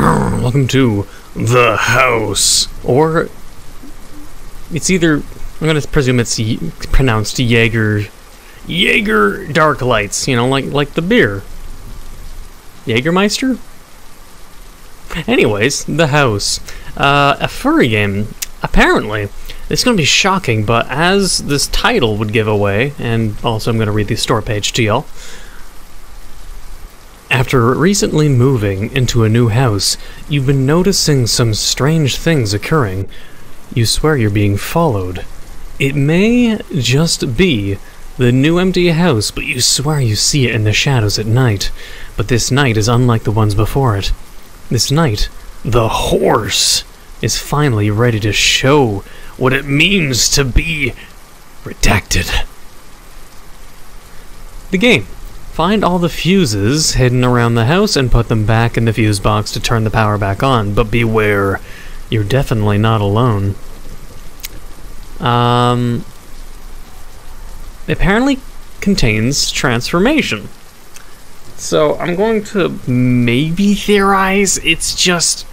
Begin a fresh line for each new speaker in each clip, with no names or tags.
Welcome to the house. Or it's either I'm gonna presume it's pronounced Jaeger Jager Dark Lights, you know, like like the beer. Jaegermeister. Anyways, the house. Uh, a furry game. Apparently, it's to be shocking, but as this title would give away, and also I'm to read the store page to y'all. After recently moving into a new house, you've been noticing some strange things occurring. You swear you're being followed. It may just be the new empty house, but you swear you see it in the shadows at night. But this night is unlike the ones before it. This night, the horse is finally ready to show what it means to be redacted. The game. Find all the fuses hidden around the house and put them back in the fuse box to turn the power back on. But beware, you're definitely not alone. Um, apparently contains transformation. So I'm going to maybe theorize it's just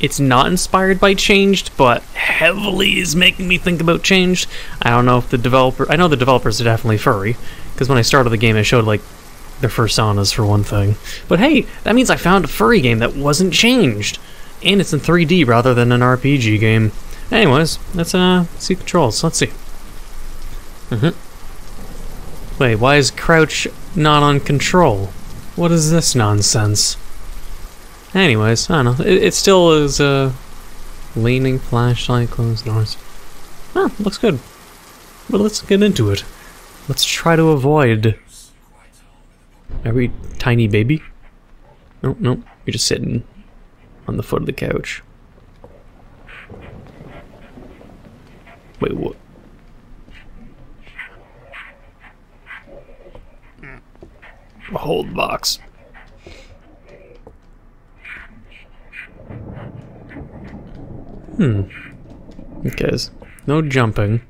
it's not inspired by changed, but heavily is making me think about changed. I don't know if the developer I know the developers are definitely furry, because when I started the game it showed like their personas for one thing. But hey, that means I found a furry game that wasn't changed. And it's in 3D rather than an RPG game. Anyways, let's uh see controls. Let's see. Mm-hmm. Wait, why is crouch not on control? What is this nonsense? Anyways, I don't know. It, it still is uh leaning flashlight closed doors. Oh, looks good. But let's get into it. Let's try to avoid every tiny baby. No, no. You're just sitting on the foot of the couch. Wait, what? Hold box. Hmm. Okay, no jumping.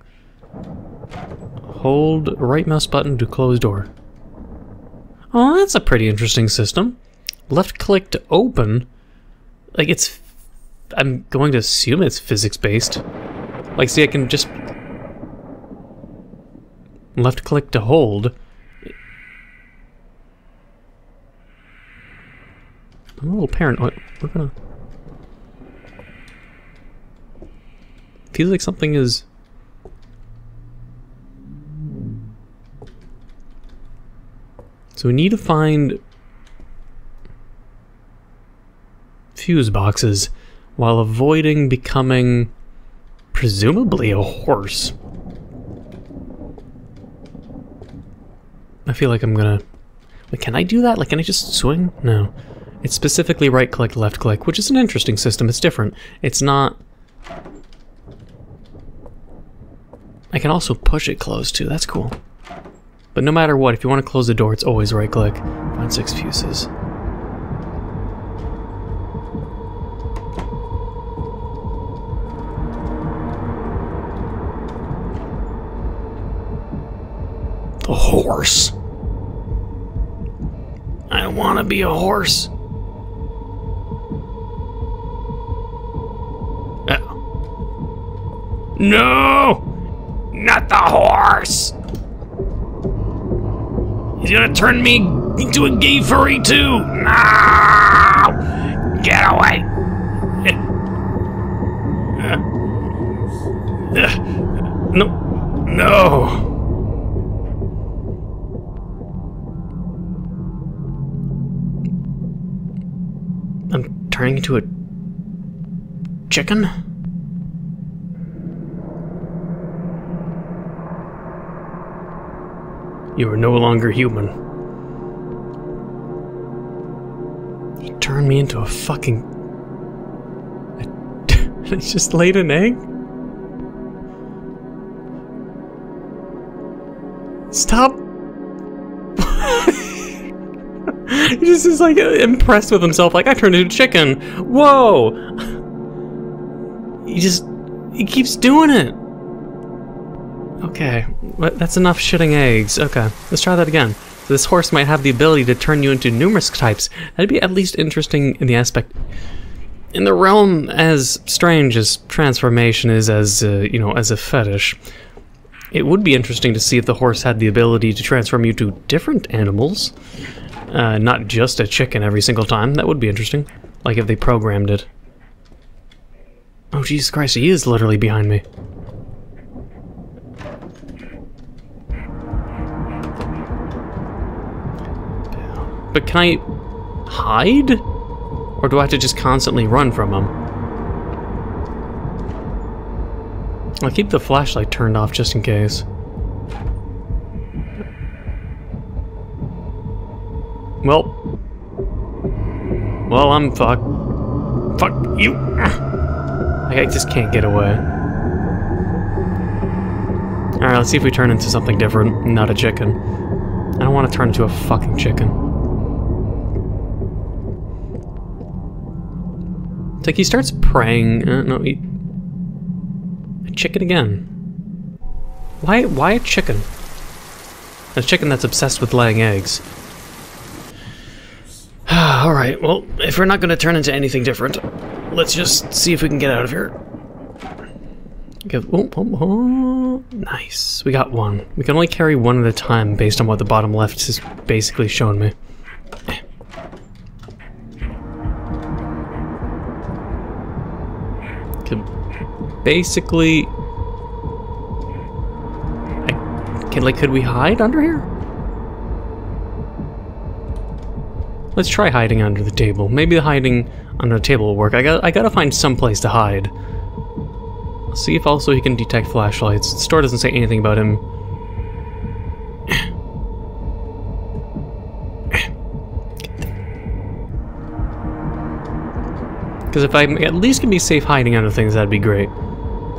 Hold right mouse button to close door. Oh, that's a pretty interesting system. Left click to open. Like it's. I'm going to assume it's physics based. Like, see, I can just. Left click to hold. I'm a little paranoid. We're gonna. Feels like something is. So we need to find fuse boxes while avoiding becoming presumably a horse. I feel like I'm gonna. Like, can I do that? Like, can I just swing? No. It's specifically right click, left click, which is an interesting system. It's different. It's not. I can also push it close, too. That's cool. But no matter what, if you want to close the door, it's always right click. Find six fuses. The horse. I want to be a horse. Uh, no! Not the horse! He's gonna turn me into a gay furry too! No! Get away! No. No! I'm turning into a chicken? You are no longer human. He turned me into a fucking. I just laid an egg? Stop! he just is like impressed with himself, like, I turned into chicken! Whoa! He just. He keeps doing it! Okay, but that's enough shitting eggs. Okay, let's try that again. So this horse might have the ability to turn you into numerous types. That'd be at least interesting in the aspect... in the realm as strange as transformation is as, uh, you know, as a fetish, it would be interesting to see if the horse had the ability to transform you to different animals. Uh, not just a chicken every single time. That would be interesting. Like if they programmed it. Oh, Jesus Christ, he is literally behind me. But can I hide? Or do I have to just constantly run from him? I'll keep the flashlight turned off just in case. Well. Well, I'm fucked. Fuck you. I just can't get away. Alright, let's see if we turn into something different, not a chicken. I don't want to turn into a fucking chicken. Like he starts praying. Uh, no, he... A chicken again. Why, why a chicken? A chicken that's obsessed with laying eggs. Alright, well, if we're not going to turn into anything different, let's just see if we can get out of here. Give, oh, oh, oh, nice. We got one. We can only carry one at a time based on what the bottom left has basically shown me. Basically... I, can, like, could we hide under here? Let's try hiding under the table. Maybe the hiding under the table will work. I got I gotta find some place to hide. see if also he can detect flashlights. The store doesn't say anything about him. Because if I at least can be safe hiding under things, that'd be great.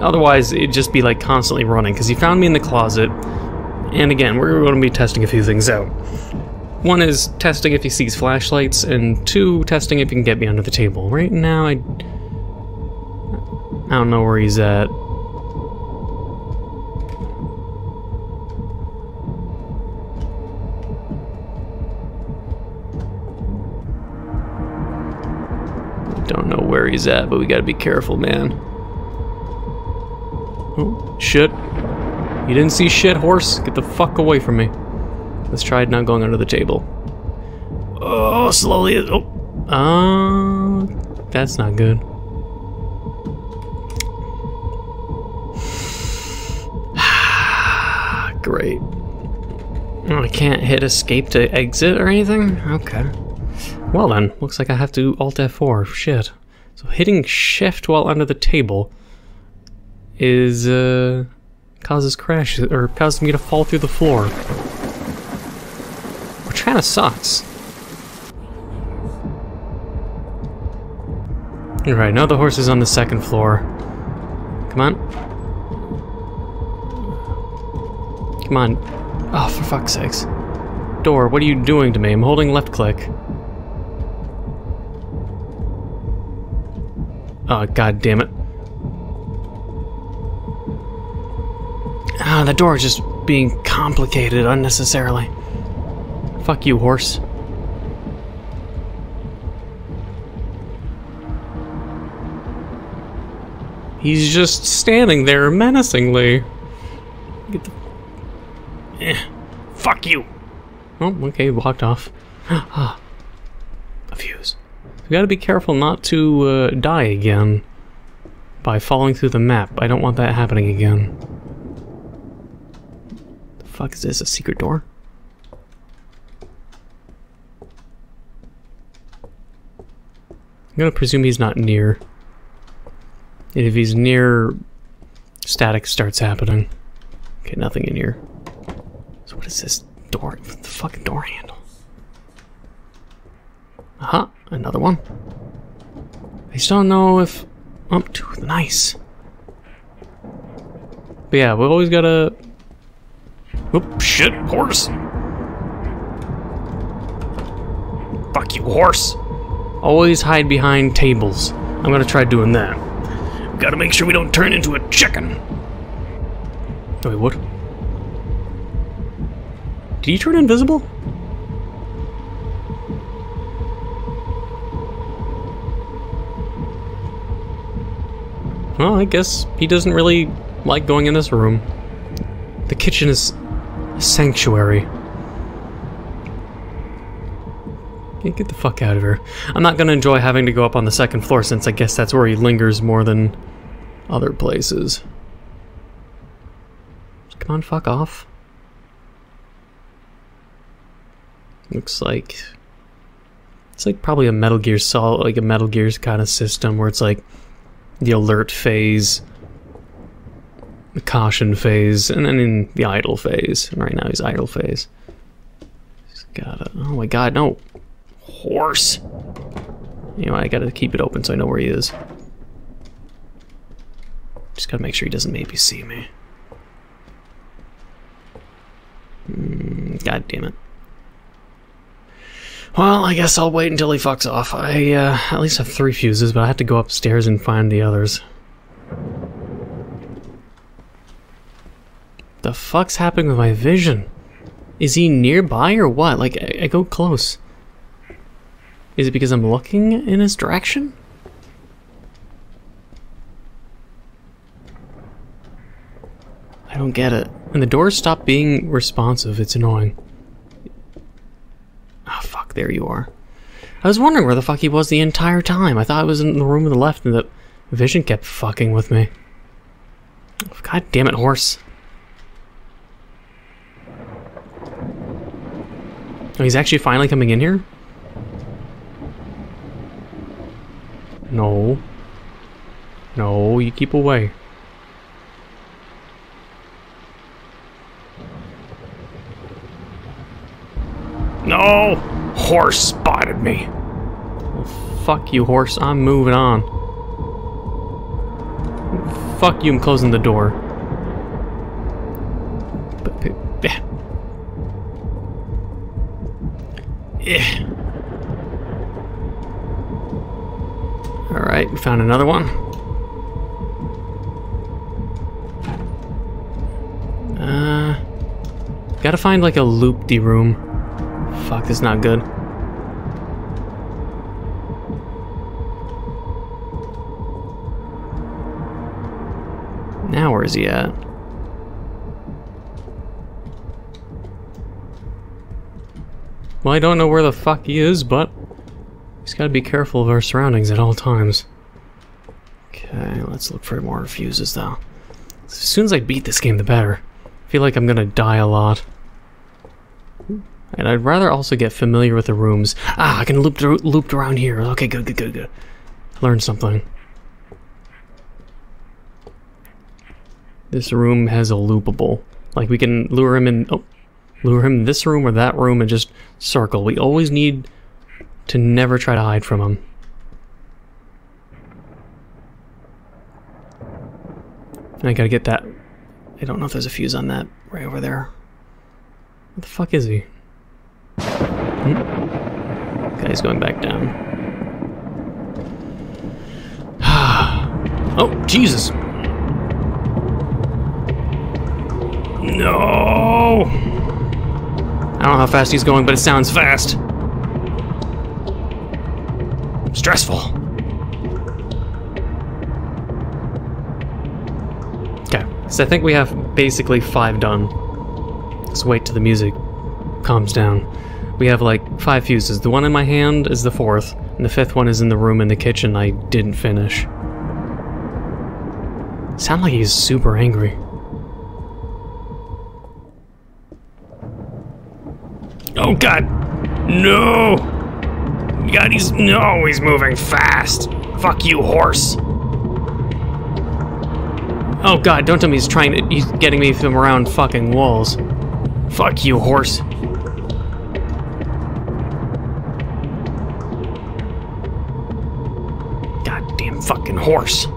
Otherwise, it'd just be like constantly running, because he found me in the closet. And again, we're going to be testing a few things out. One is testing if he sees flashlights, and two, testing if he can get me under the table. Right now, I... I don't know where he's at. Don't know where he's at, but we gotta be careful, man. Oh, shit. You didn't see shit, horse? Get the fuck away from me. Let's try not going under the table. Oh, slowly. Oh. Uh, that's not good. Great. Oh, I can't hit escape to exit or anything? Okay. Well then, looks like I have to Alt F4. Shit. So hitting shift while under the table is uh, causes crashes or causes me to fall through the floor, which kind of sucks. All right, now the horse is on the second floor. Come on. Come on. Oh, for fuck's sakes. Door, what are you doing to me? I'm holding left click. Oh, god damn it. Ah, the door is just being complicated unnecessarily. Fuck you, horse. He's just standing there menacingly. Get the... Eh. Fuck you! Oh, okay, walked off. ah. A fuse. We gotta be careful not to uh, die again by falling through the map. I don't want that happening again fuck is this? A secret door? I'm gonna presume he's not near. And if he's near, static starts happening. Okay, nothing in here. So what is this door? The fucking door handle. Aha, uh -huh, another one. I just don't know if... Oh, tooth, nice. But yeah, we always gotta Oop, shit, horse. Fuck you, horse. Always hide behind tables. I'm gonna try doing that. Gotta make sure we don't turn into a chicken. Oh, wait, what? Did he turn invisible? well, I guess he doesn't really like going in this room. The kitchen is sanctuary. Okay, get the fuck out of here. I'm not gonna enjoy having to go up on the second floor since I guess that's where he lingers more than other places. Come on, fuck off. Looks like it's like probably a Metal Gear Solid, like a Metal Gear's kind of system where it's like the alert phase, the caution phase, and then in the idle phase. And right now he's idle phase. He's got a, oh my god, no. Horse. You know, I gotta keep it open so I know where he is. Just gotta make sure he doesn't maybe see me. Mm, god damn it. Well, I guess I'll wait until he fucks off. I uh, at least have three fuses, but I have to go upstairs and find the others. The fuck's happening with my vision? Is he nearby or what? Like, I, I go close. Is it because I'm looking in his direction? I don't get it. And the doors stop being responsive. It's annoying. Oh, fuck, there you are. I was wondering where the fuck he was the entire time. I thought I was in the room on the left and the vision kept fucking with me. God damn it, horse. Oh, he's actually finally coming in here? No. No, you keep away. No! Horse spotted me. Well, fuck you, horse. I'm moving on. Fuck you, I'm closing the door. We found another one. Uh, gotta find like a loop-de room. Fuck, this is not good. Now where is he at? Well, I don't know where the fuck he is, but he's gotta be careful of our surroundings at all times. Let's look for more fuses though. As soon as I beat this game, the better. I feel like I'm gonna die a lot. And I'd rather also get familiar with the rooms. Ah, I can loop looped around here. Okay, good, good, good, good. Learn something. This room has a loopable. Like we can lure him in, oh, lure him in this room or that room and just circle. We always need to never try to hide from him. And I gotta get that. I don't know if there's a fuse on that right over there. What the fuck is he? Hmm? Guy's going back down. oh, Jesus! No! I don't know how fast he's going, but it sounds fast. Stressful. So I think we have basically five done. Let's wait till the music calms down. We have like five fuses. The one in my hand is the fourth, and the fifth one is in the room in the kitchen I didn't finish. Sound like he's super angry. Oh god! No! God, he's no, he's moving fast. Fuck you, horse. Oh god, don't tell me he's trying to he's getting me from around fucking walls. Fuck you, horse. Goddamn fucking horse.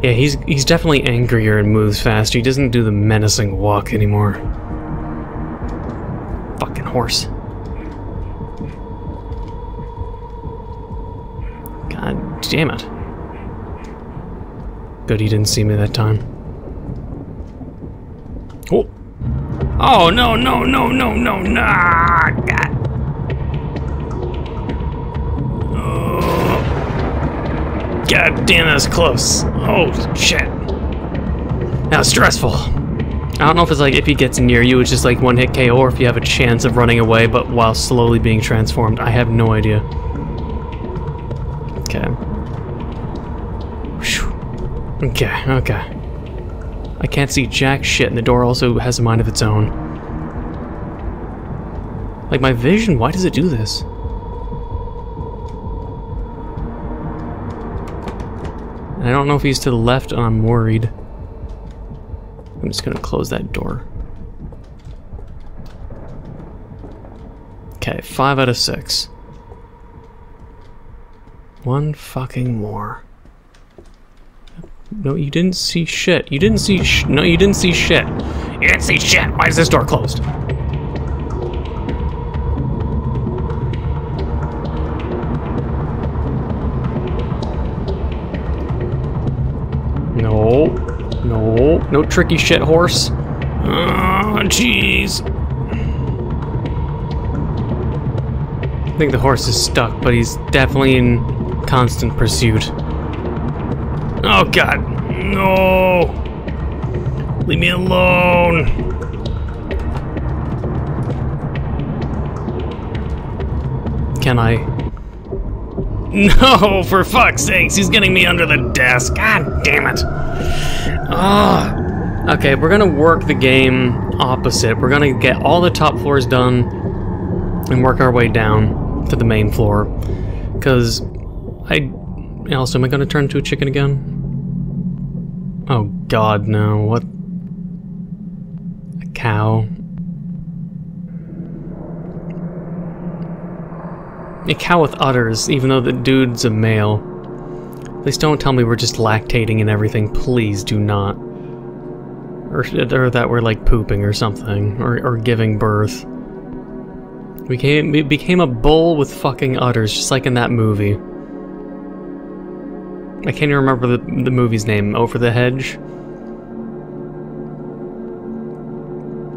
Yeah, he's he's definitely angrier and moves faster. He doesn't do the menacing walk anymore. Fucking horse. God damn it. Good he didn't see me that time. Oh. Oh, no, no, no, no, no, no. God oh. God damn, that's close. Oh, shit. Now, stressful. I don't know if it's like if he gets near you, it's just like one hit KO, or if you have a chance of running away, but while slowly being transformed. I have no idea. Okay. Whew. Okay, okay. I can't see jack shit, and the door also has a mind of its own. Like, my vision, why does it do this? And I don't know if he's to the left, and I'm worried. I'm just gonna close that door. Okay, five out of six. One fucking more. No, you didn't see shit. You didn't see sh- No, you didn't see shit. You didn't see shit. Why is this door closed? No. No. No tricky shit, horse. Oh, jeez. I think the horse is stuck, but he's definitely in constant pursuit. Oh god. No. Leave me alone. Can I? No, for fuck's sakes, he's getting me under the desk. God damn it. Ah. Okay, we're gonna work the game opposite. We're gonna get all the top floors done and work our way down to the main floor. Because I also, am I gonna turn into a chicken again? Oh god, no. What? A cow? A cow with udders, even though the dude's a male. Please don't tell me we're just lactating and everything. Please do not. Or, or that we're like pooping or something. Or, or giving birth. We became, we became a bull with fucking udders, just like in that movie. I can't even remember the, the movie's name. Over the Hedge?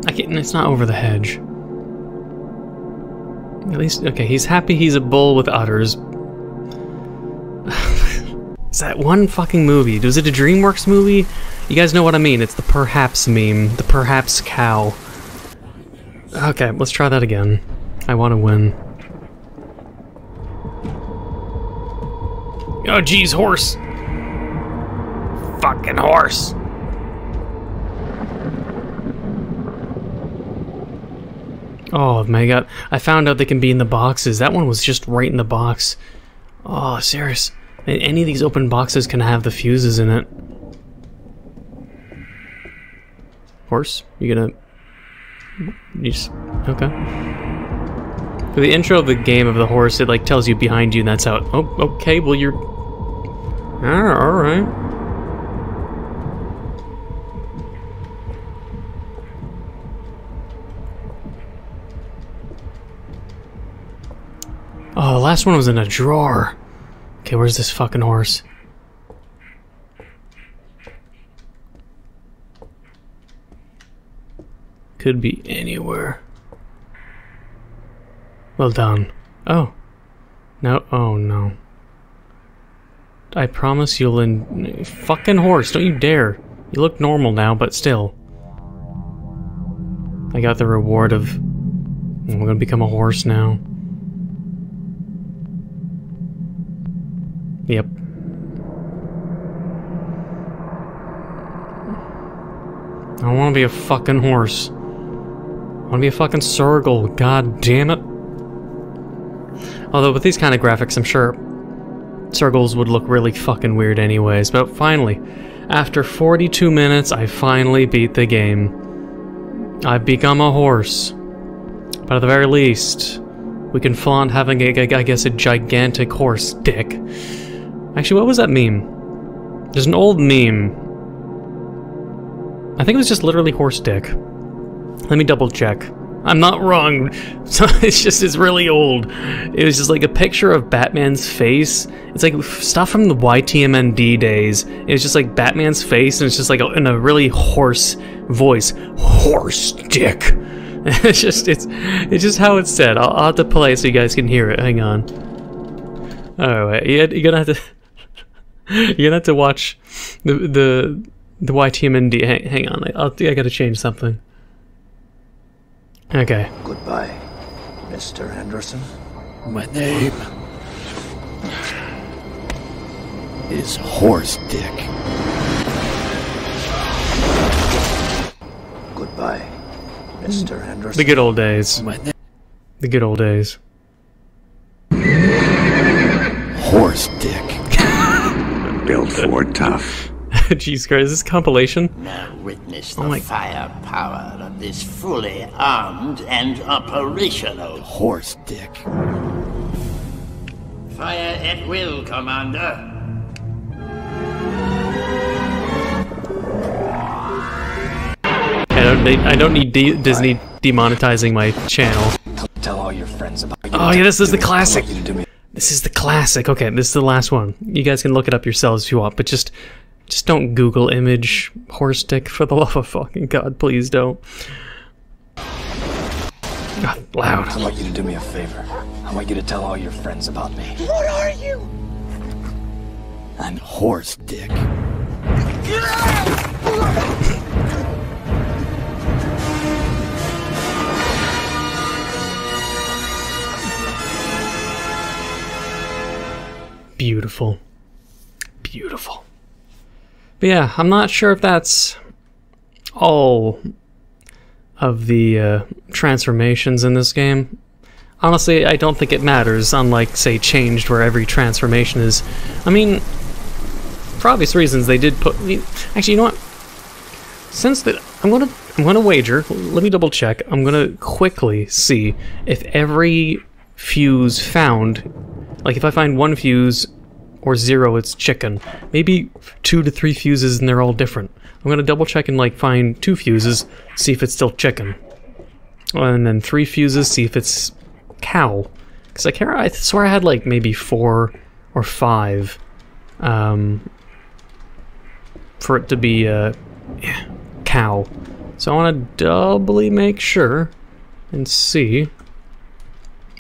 I can't, it's not Over the Hedge. At least, okay, he's happy he's a bull with udders. Is that one fucking movie? Was it a DreamWorks movie? You guys know what I mean. It's the perhaps meme. The perhaps cow. Okay, let's try that again. I want to win. Oh, geez, horse. Fucking horse. Oh my god. I found out they can be in the boxes. That one was just right in the box. Oh, serious. Any of these open boxes can have the fuses in it. Horse? You gonna... You just... Okay. For the intro of the game of the horse, it like tells you behind you and that's out. Oh, okay, well you're... Ah, alright. Oh, the last one was in a drawer. Okay, where's this fucking horse? Could be anywhere. Well done. Oh. No, oh no. I promise you'll in- Fucking horse, don't you dare. You look normal now, but still. I got the reward of... I'm gonna become a horse now. Yep. I don't want to be a fucking horse. I want to be a fucking Sergal, god damn it. Although with these kind of graphics, I'm sure Sergals would look really fucking weird anyways. But finally, after 42 minutes, I finally beat the game. I've become a horse. But at the very least, we can flaunt having, a, I guess, a gigantic horse dick. Actually, what was that meme? There's an old meme. I think it was just literally horse dick. Let me double check. I'm not wrong. So it's just it's really old. It was just like a picture of Batman's face. It's like stuff from the YTMND days. It was just like Batman's face, and it's just like a, in a really hoarse voice. Horse dick. It's just it's it's just how it's said. I'll, I'll have to play so you guys can hear it. Hang on. Oh wait, you're gonna have to. You're gonna have to watch the the the YTMND. Hang, hang on, I, I'll, I gotta change something. Okay.
Goodbye, Mr. Anderson.
My name is Horse Dick.
Goodbye, Mr. Anderson.
The good old days.
My name
The good old days.
Horse Dick.
Built for tough.
Jeez, Christ, is this compilation?
Now witness the
Oh my-
firepower of this fully armed and operational.
Horse Dick.
Fire at will, Commander.
I don't need, I don't need D- Disney demonetizing my channel.
Tell all your friends about
Oh yeah, this is the classic.
you do me.
This is the classic. Okay, this is the last one. You guys can look it up yourselves if you want, but just just don't Google image horse dick for the love of fucking god, please don't. God,
I want you to do me a favor. I want you to tell all your friends about me. What are you?
I'm Horse Dick.
Beautiful. Beautiful. But yeah, I'm not sure if that's all of the uh, transformations in this game. Honestly, I don't think it matters, unlike, say, Changed, where every transformation is. I mean, for obvious reasons, they did put. Actually, you know what? Since that, I'm gonna I'm gonna wager. Let me double check. I'm gonna quickly see if every fuse found, like if I find one fuse or zero, it's chicken. Maybe two to three fuses and they're all different. I'm gonna double check and like find two fuses, see if it's still chicken, and then three fuses, see if it's cow. Because I can't. I swear I had like maybe four or five, um, for it to be uh, cow. So I want to doubly make sure and see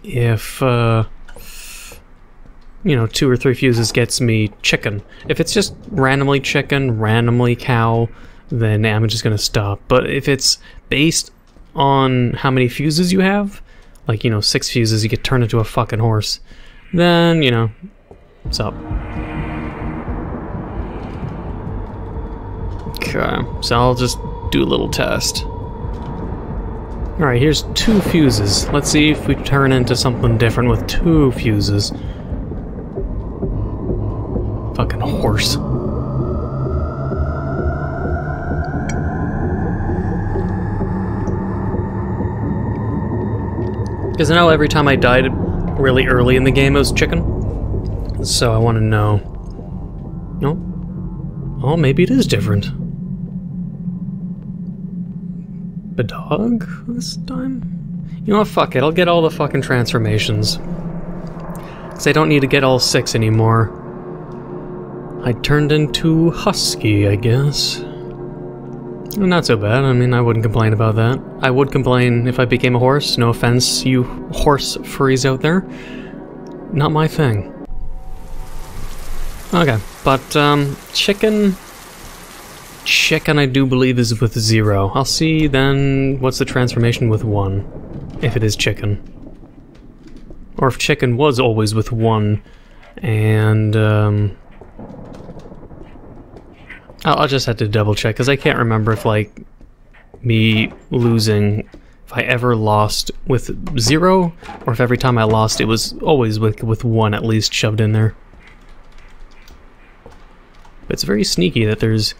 if uh, you know two or three fuses gets me chicken. If it's just randomly chicken, randomly cow, then I'm just gonna stop. But if it's based on how many fuses you have, like you know six fuses, you get turned into a fucking horse, then you know, what's up? Okay, so I'll just do a little test. Alright, here's two fuses. Let's see if we turn into something different with two fuses. Fucking horse. Because I know every time I died really early in the game it was chicken. So I want to know. No? Oh, maybe it is different. The dog this time? You know what, fuck it, I'll get all the fucking transformations. Because I don't need to get all six anymore. I turned into Husky, I guess. Not so bad, I mean, I wouldn't complain about that. I would complain if I became a horse, no offense, you horse furries out there. Not my thing. Okay, but, um, chicken... Chicken, I do believe, is with zero. I'll see then what's the transformation with one, if it is chicken. Or if chicken was always with one, and, um... I'll, just have to double check, because I can't remember if, like, me losing, if I ever lost with zero, or if every time I lost it was always with, with one at least shoved in there. But it's very sneaky that there's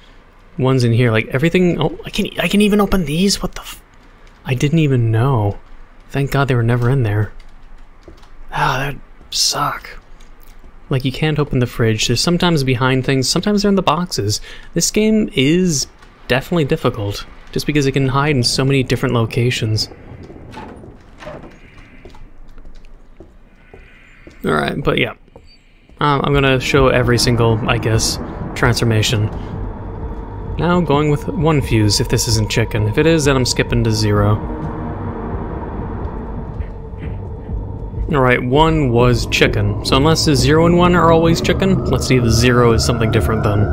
ones in here. Like everything. Oh, I can I can even open these. What the? I didn't even know. Thank God they were never in there. Ah, that suck. Like you can't open the fridge. They're sometimes behind things. Sometimes they're in the boxes. This game is definitely difficult, just because it can hide in so many different locations. All right, but yeah. Um, I'm gonna show every single, I guess, transformation. Now going with one fuse if this isn't chicken. If it is, then I'm skipping to zero. Alright, one was chicken. So unless the zero and one are always chicken, let's see if the zero is something different then.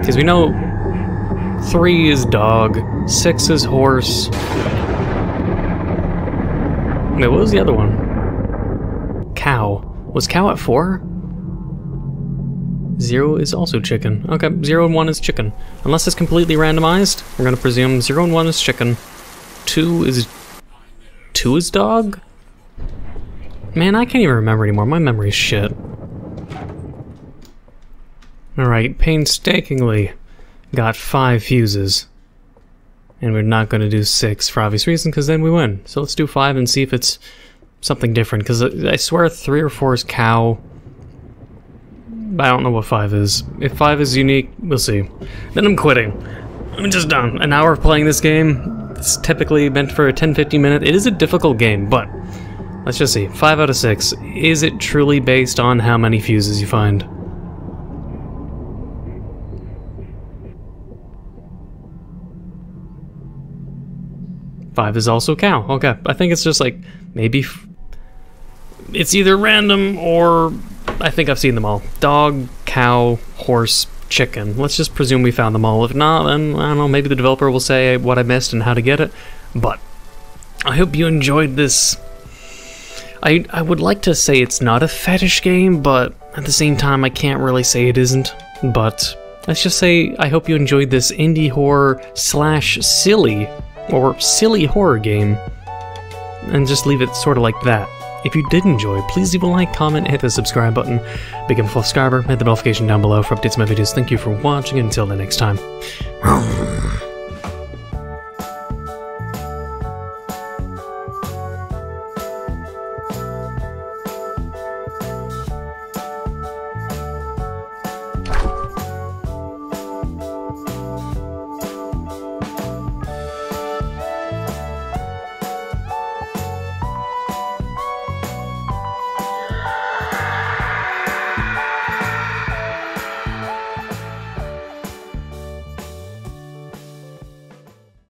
Because we know three is dog, six is horse. Wait, what was the other one? Cow. Was cow at four? Zero is also chicken. Okay, zero and one is chicken. Unless it's completely randomized, we're gonna presume zero and one is chicken. Two is... Two is dog? Man, I can't even remember anymore. My memory's shit. Alright, painstakingly got five fuses. And we're not going to do six for obvious reasons, because then we win. So let's do five and see if it's something different, because I swear three or four is cow. I don't know what five is. If five is unique, we'll see. Then I'm quitting. I'm just done. An hour of playing this game. It's typically meant for a 10-15 minute. It is a difficult game, but Let's just see. 5 out of 6. Is it truly based on how many fuses you find? Five is also cow. Okay, I think it's just like maybe it's either random or I think I've seen them all. Dog, cow, horse, chicken. Let's just presume we found them all. If not, then I don't know. Maybe the developer will say what I missed and how to get it. But I hope you enjoyed this I, I would like to say it's not a fetish game, but at the same time, I can't really say it isn't. But let's just say I hope you enjoyed this indie horror slash silly or silly horror game. And just leave it sort of like that. If you did enjoy, please leave a like, comment, hit the subscribe button, become a subscriber, hit the notification down below for updates on my videos. Thank you for watching, until the next time.